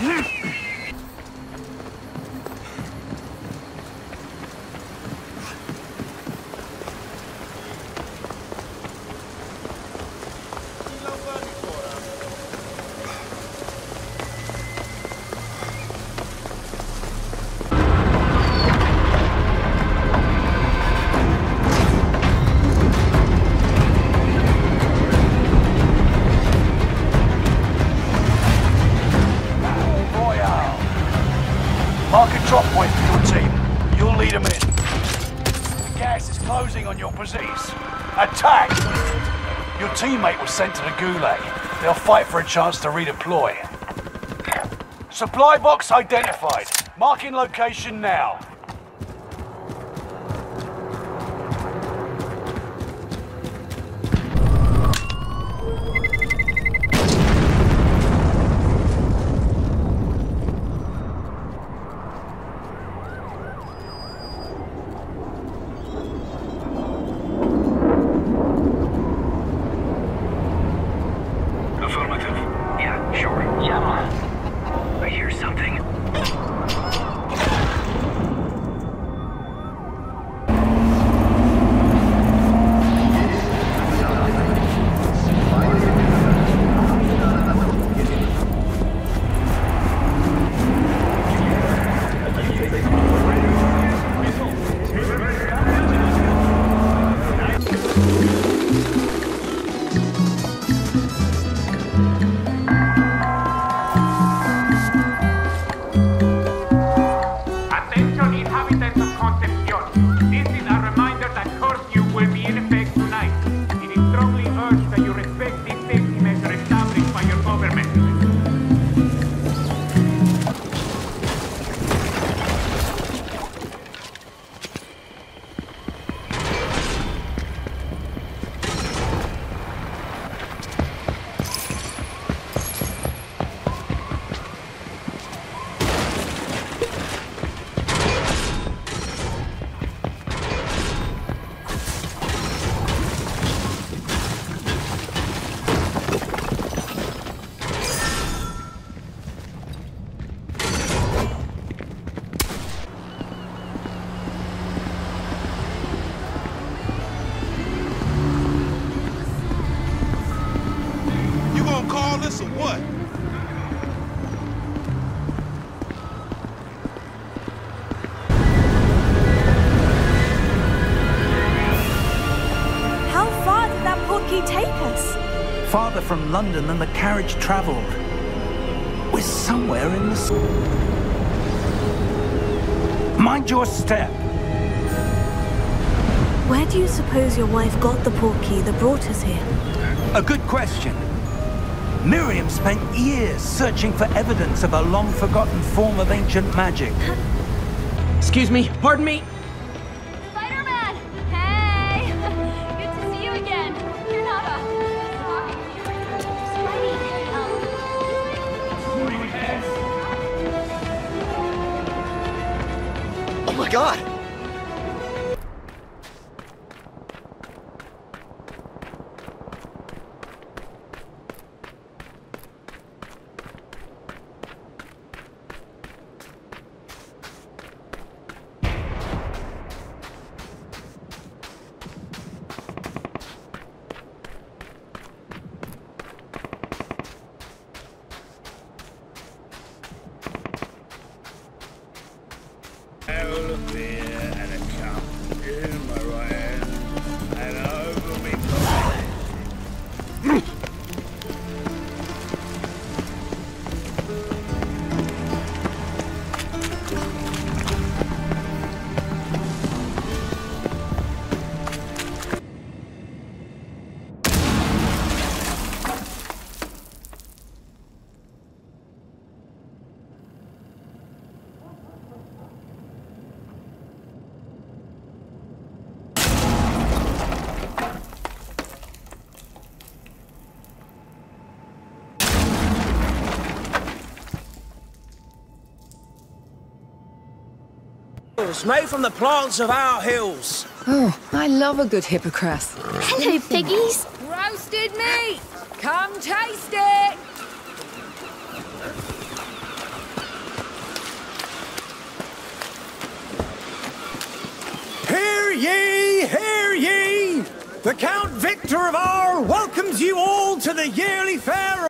Yeah. Mark a drop point for your team. You'll lead them in. The Gas is closing on your position. Attack! Your teammate was sent to the Gulag. They'll fight for a chance to redeploy. Supply box identified. Marking location now. This or what? How far did that portkey take us? Farther from London than the carriage travelled. We're somewhere in the... s- Mind your step. Where do you suppose your wife got the portkey that brought us here? A good question. Miriam spent years searching for evidence of a long-forgotten form of ancient magic. Excuse me, pardon me. Spider-Man! Hey! Good to see you again. You're not a... Spidey. Um, Oh my god! It's made from the plants of our hills. Oh, I love a good hippocras. Hello, piggies. Roasted meat! Come taste it! Hear ye, hear ye! The Count Victor of R welcomes you all to the yearly fair